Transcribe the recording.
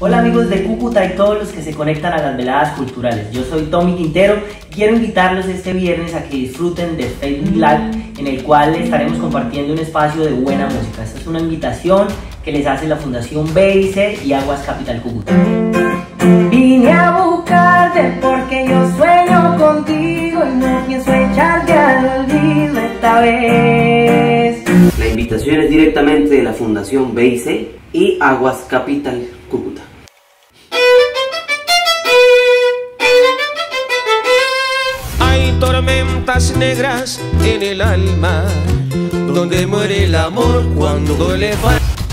Hola amigos de Cúcuta y todos los que se conectan a las veladas culturales. Yo soy Tommy Quintero y quiero invitarlos este viernes a que disfruten de Facebook Live en el cual estaremos compartiendo un espacio de buena música. Esta es una invitación que les hace la Fundación BIC y Aguas Capital Cúcuta. Vine a buscarte porque yo sueño contigo y no pienso echarte al olvido esta vez. La invitación es directamente de la Fundación BIC y Aguas Capital Cúcuta. Tormentas negras en el alma, donde muere el amor cuando le falta.